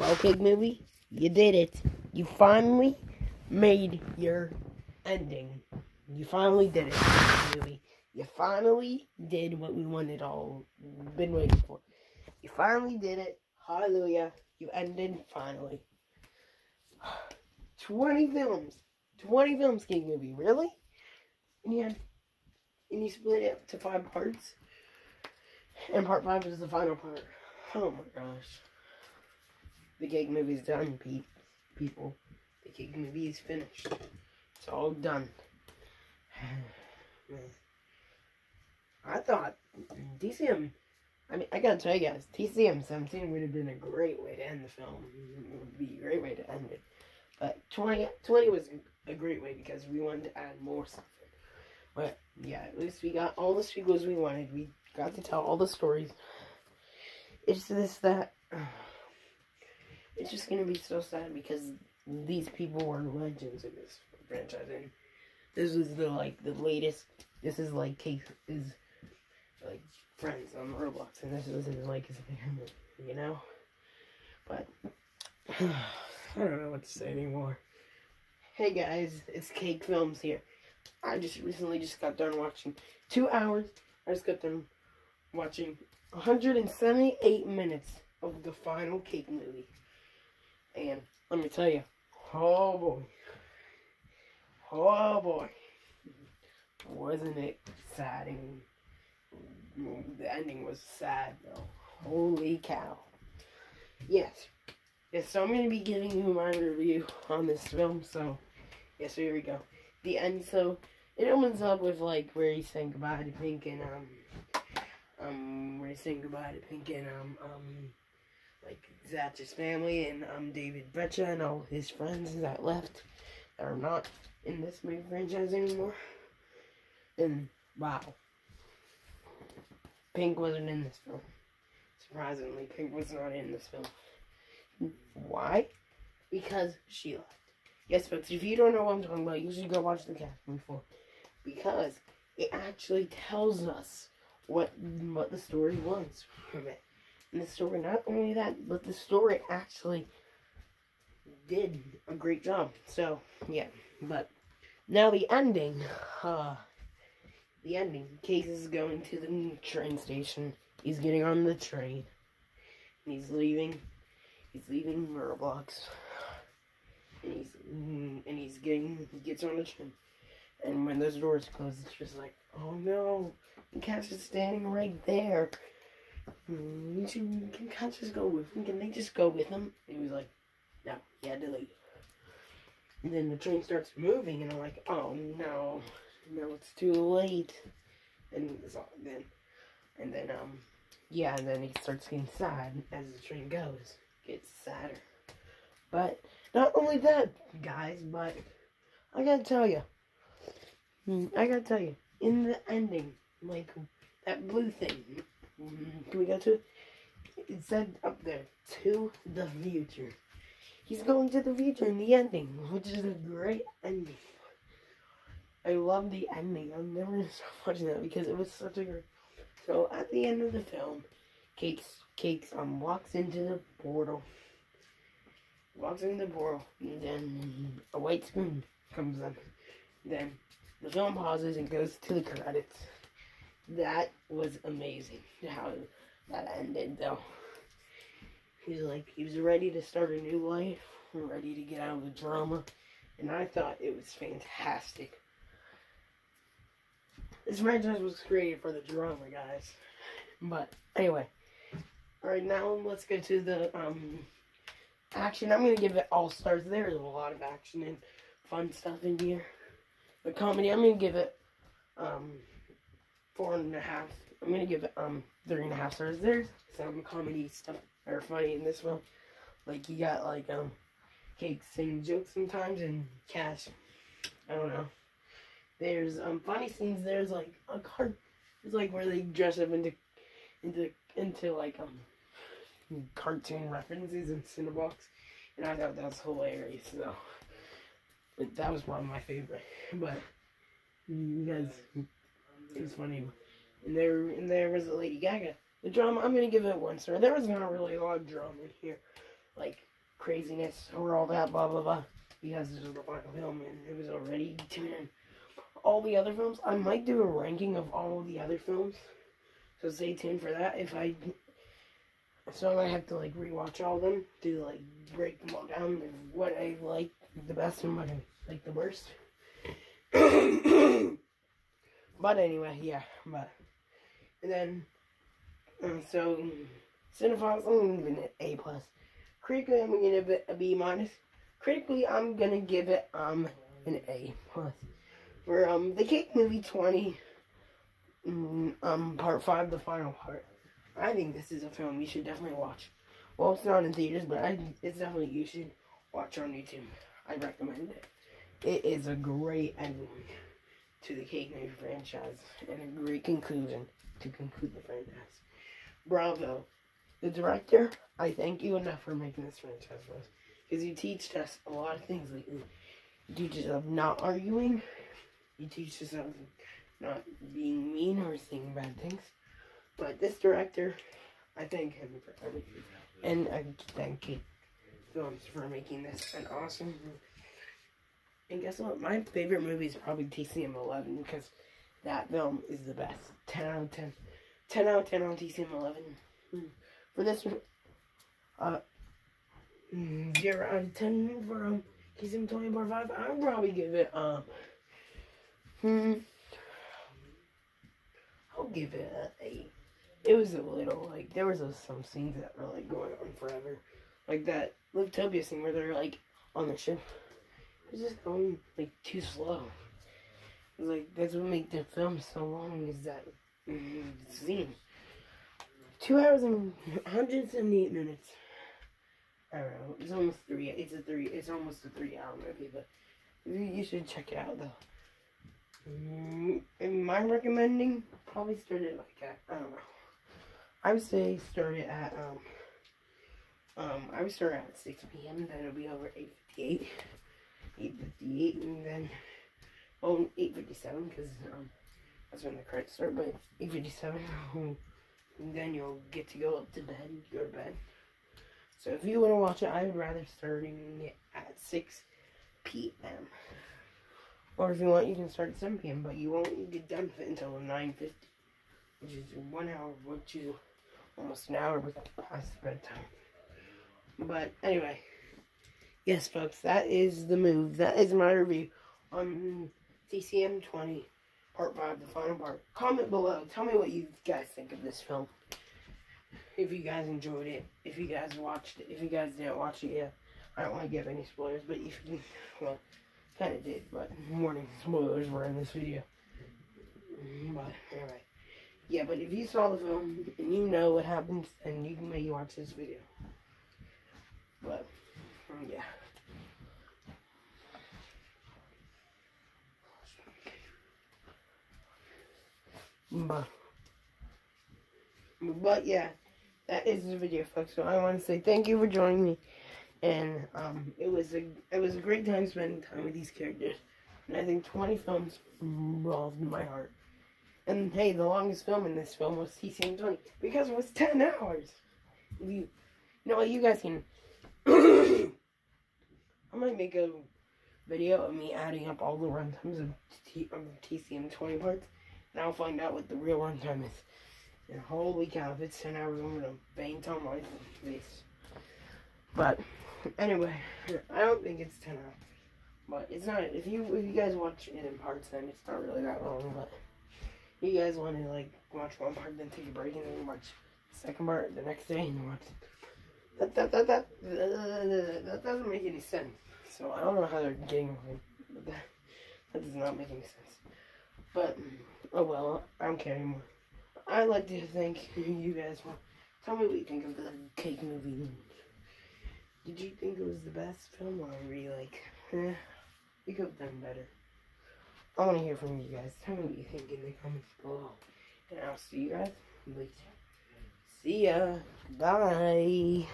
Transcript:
Cake Movie, you did it. You finally made your ending. You finally did it, Movie. You finally did what we wanted all been waiting for. You finally did it. Hallelujah. You ended finally. 20 films. 20 films, Cake Movie. Really? And you had, and you split it up to five parts. And part five is the final part. Oh my gosh. The cake movie's done, pe people. The cake movie is finished. It's all done. I thought TCM, I mean, I gotta tell you guys, TCM 17 would have been a great way to end the film. It would be a great way to end it. But 20, 20 was a great way because we wanted to add more stuff. But yeah, at least we got all the sequels we wanted. We got to tell all the stories. It's this that it's just gonna be so sad because these people were legends in this franchise and this was the like the latest this is like case is like friends on Roblox and this is like his family, you know? But I don't know what to say anymore. Hey guys, it's Cake Films here. I just recently just got done watching two hours. I just got done watching 178 minutes of the final Cake movie. And let me tell you, oh boy, oh boy, wasn't it sad? And the ending was sad though. Holy cow. Yes. Yes, so I'm going to be giving you my review on this film, so, yes, so here we go. The end, so, it opens up with, like, where he's saying goodbye to Pink and, um, um, where he's saying goodbye to Pink and, um, um, like, Zatch's family and, um, David Betcha and all his friends that left that are not in this movie franchise anymore. And, wow. Pink wasn't in this film. Surprisingly, Pink was not in this film. Why? Because she left. Yes, folks, if you don't know what I'm talking about, you should go watch the cast before. Because it actually tells us what what the story was from it. The story, not only that, but the story actually did a great job. So, yeah. But, now the ending. Uh, the ending. Case is going to the train station. He's getting on the train. He's leaving he's leaving Roblox, and he's and he's getting he gets on the train, and when those doors close, it's just like, oh no, the cat's just standing right there. You should, can cats just go with him? Can they just go with him? And he was like, no, he had to leave. And then the train starts moving, and I'm like, oh no, no, it's too late. And then, and then, um, yeah, and then he starts getting sad as the train goes gets sadder. But not only that, guys, but I gotta tell you, hmm, I gotta tell you, in the ending, like that blue thing, can we go to it? Said up there, to the future. He's going to the future in the ending, which is a great ending. I love the ending. I've never stopped watching that because it was such a great. So at the end of the film, Cakes Cakes um walks into the portal. Walks into the portal, and then a white spoon comes up. Then the film pauses and goes to the credits. That was amazing how that ended though. He's like he was ready to start a new life, ready to get out of the drama, and I thought it was fantastic. This franchise was created for the drama, guys. But anyway. Alright, now let's go to the um, action. I'm to give it all stars. There's a lot of action and fun stuff in here. The comedy, I'm to give it um, four and a half. I'm to give it um, three and a half stars. There's some comedy stuff are funny in this one. Like, you got, like, um, Cake saying jokes sometimes and Cash, I don't know. There's um, funny scenes. There's, like, a card. It's like where they dress up into, into, into, like, um, cartoon references in Cinebox, and I thought that was hilarious. So, that was one of my favorite. But you guys, was funny. And there, and there was Lady Gaga. The drama, I'm gonna give it one star. There was not really a lot of drama in here. Like craziness or all that blah blah blah because this was the final film and it was already tuned. All the other films, I might do a ranking of all of the other films. So stay tuned for that. If I so I might have to like rewatch all of them to like break them all down and what I like the best and what I like the worst. but anyway, yeah, but and then uh, so Cinephiles, I'm giving it A plus. Critically, I'm gonna give it a B minus. Critically, I'm gonna give it um an A plus. For um the Cake Movie 20, mm, um part five, the final part. I think this is a film you should definitely watch. Well, it's not in theaters, but I it's definitely you should watch on YouTube. I recommend it. It is a great ending to the Cake franchise and a great conclusion to conclude the franchise. Bravo. The director, I thank you enough for making this franchise for us. Because you teach us a lot of things lately. You teach us of not arguing. You teach us of not being mean or saying bad things. But this director, I thank him for everything. And I thank Kate Films for making this an awesome. And guess what? My favorite movie is probably TCM 11 because that film is the best. 10 out of 10. 10 out of 10 on TCM 11. For this uh, 0 out of 10 for um, TCM 20 part 5. I'll probably give it, um, hmm, I'll give it a 8. It was a little, like, there was some scenes that were, like, going on forever. Like that Liftopia scene where they're, like, on the ship. It's just going, like, too slow. Like, that's what makes the film so long, is that scene. Two hours and 178 minutes. I don't know. It's almost three. It's a three. It's almost a three-hour movie, but you should check it out though. Mm, am I recommending? Probably start it like at I don't know. I would say start it at um um I would start at 6 p.m. Then it'll be over 8:58, 8:58, and then oh 8:57 because um that's when the credits start. But 8:57. And then you'll get to go up to bed, go to bed. So if you want to watch it, I would rather starting it at 6 p.m. Or if you want, you can start at 7 p.m., but you won't get done with it until 9.50, which is one hour, which is almost an hour past bedtime. But anyway, yes, folks, that is the move. That is my review on TCM 20 part five, the final part. Comment below. Tell me what you guys think of this film. If you guys enjoyed it, if you guys watched it, if you guys didn't watch it yet, I don't want to give any spoilers, but if you, well, kind of did, but warning, spoilers were in this video. But anyway, yeah, but if you saw the film and you know what happens, then you maybe watch this video. But yeah. But, but yeah, that is the video, folks. So I want to say thank you for joining me, and um, it was a it was a great time spending time with these characters. And I think 20 films involved in my heart. And hey, the longest film in this film was TCM 20 because it was 10 hours. You, you know, you guys can. I might make a video of me adding up all the runtimes of, T of TCM 20 parts. And I'll find out what the real runtime is. And holy cow, if it's 10 hours, I'm gonna faint on my face. But, anyway, I don't think it's 10 hours. But it's not, if you if you guys watch it in parts, then it's not really that long. But you guys want to, like, watch one part, then take a break, and then watch the second part the next day, and watch that, that, that, that, that, doesn't make any sense. So I don't know how they're getting away, that, that does not make any sense. But, oh well, I don't care anymore. I'd like to thank you guys for, tell me what you think of the cake movie. Did you think it was the best film, or were you like, eh, you could have done better? I want to hear from you guys. Tell me what you think in the comments below. And I'll see you guys later. See ya. Bye.